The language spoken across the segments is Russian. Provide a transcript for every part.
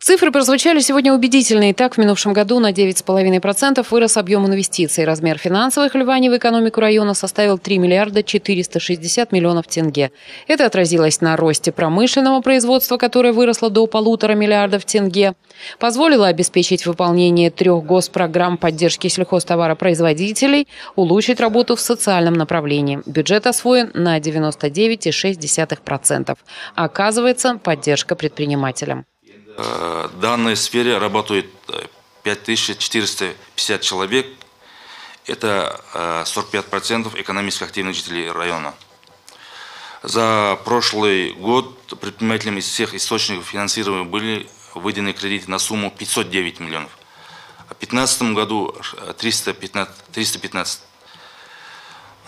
Цифры прозвучали сегодня убедительно. И так, в минувшем году на 9,5% вырос объем инвестиций. Размер финансовых вливаний в экономику района составил 3 миллиарда 460 миллионов тенге. Это отразилось на росте промышленного производства, которое выросло до полутора миллиардов тенге. Позволило обеспечить выполнение трех госпрограмм поддержки сельхозтоваропроизводителей, улучшить работу в социальном направлении. Бюджет освоен на 99,6%. Оказывается, поддержка предпринимателям. Э, в данной сфере работает 5450 э, человек. Это 45% э, экономически активных жителей района. За прошлый год предпринимателям из всех источников финансирования были выделены кредиты на сумму 509 миллионов. В 2015 году 315. 315.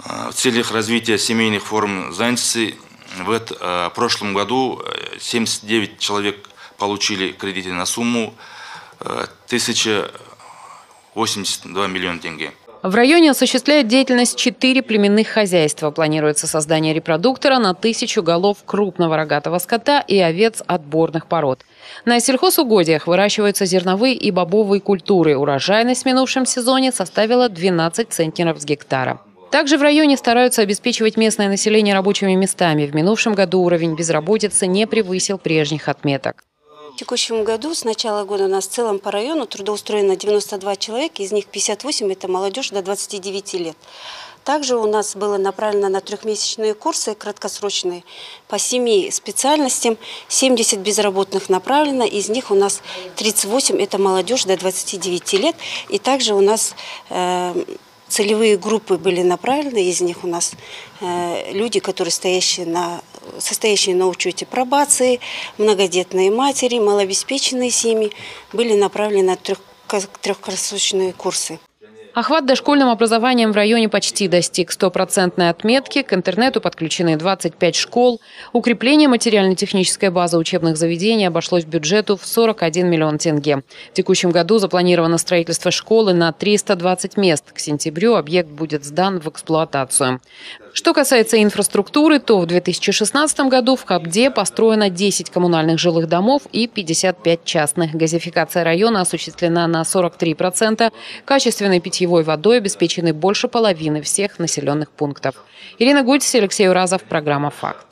В целях развития семейных форм занятости в прошлом году 79 человек получили кредиты на сумму 1082 э, миллиона тенге. В районе осуществляют деятельность четыре племенных хозяйства. Планируется создание репродуктора на тысячу голов крупного рогатого скота и овец отборных пород. На сельхозугодиях выращиваются зерновые и бобовые культуры. Урожайность в минувшем сезоне составила 12 центнеров с гектара. Также в районе стараются обеспечивать местное население рабочими местами. В минувшем году уровень безработицы не превысил прежних отметок. Текущем году с начала года у нас в целом по району трудоустроено 92 человека, из них 58 – это молодежь до 29 лет. Также у нас было направлено на трехмесячные курсы краткосрочные по семи специальностям. 70 безработных направлено, из них у нас 38 – это молодежь до 29 лет. И также у нас э, целевые группы были направлены, из них у нас э, люди, которые стоящие на, состоящие на учете пробации, многодетные матери, малообеспеченные семьи, были направлены на трех, трехкрасочные курсы. Охват дошкольным образованием в районе почти достиг стопроцентной отметки. К интернету подключены 25 школ. Укрепление материально-технической базы учебных заведений обошлось бюджету в 41 миллион тенге. В текущем году запланировано строительство школы на 320 мест. К сентябрю объект будет сдан в эксплуатацию. Что касается инфраструктуры, то в 2016 году в Хабде построено 10 коммунальных жилых домов и 55 частных. Газификация района осуществлена на 43%. Качественной питьевой водой обеспечены больше половины всех населенных пунктов. Ирина Гультис, Алексей Уразов, программа «Факт».